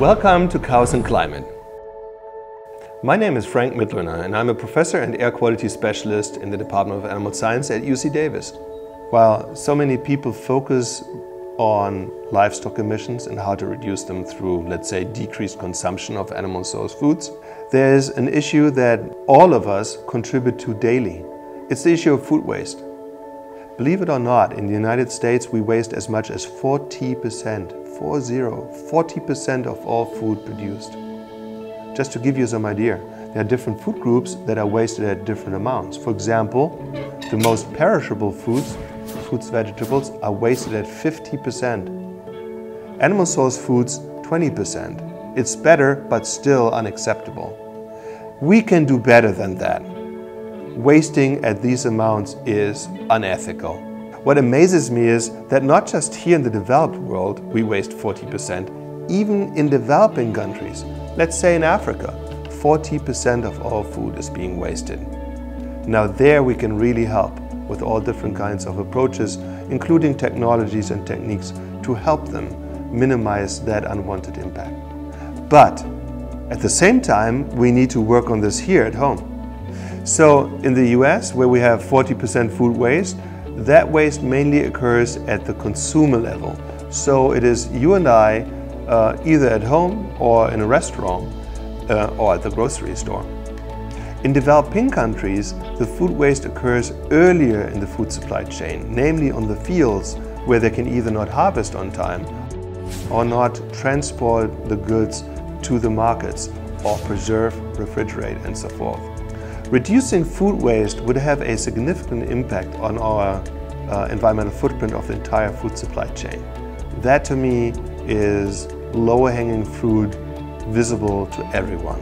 Welcome to Cows and Climate. My name is Frank Mitloehner and I'm a professor and air quality specialist in the Department of Animal Science at UC Davis. While so many people focus on livestock emissions and how to reduce them through, let's say, decreased consumption of animal source foods, there is an issue that all of us contribute to daily. It's the issue of food waste. Believe it or not, in the United States we waste as much as 40%, 40, 40% of all food produced. Just to give you some idea, there are different food groups that are wasted at different amounts. For example, the most perishable foods, fruits, vegetables, are wasted at 50%. Animal source foods, 20%. It's better, but still unacceptable. We can do better than that wasting at these amounts is unethical. What amazes me is that not just here in the developed world we waste 40%, even in developing countries, let's say in Africa, 40% of all food is being wasted. Now there we can really help with all different kinds of approaches, including technologies and techniques to help them minimize that unwanted impact. But at the same time, we need to work on this here at home. So in the US, where we have 40% food waste, that waste mainly occurs at the consumer level. So it is you and I, uh, either at home or in a restaurant uh, or at the grocery store. In developing countries, the food waste occurs earlier in the food supply chain, namely on the fields where they can either not harvest on time or not transport the goods to the markets or preserve, refrigerate and so forth. Reducing food waste would have a significant impact on our uh, environmental footprint of the entire food supply chain. That to me is lower hanging fruit visible to everyone.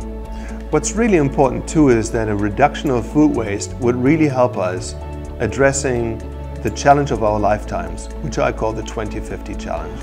What's really important too is that a reduction of food waste would really help us addressing the challenge of our lifetimes, which I call the 2050 challenge.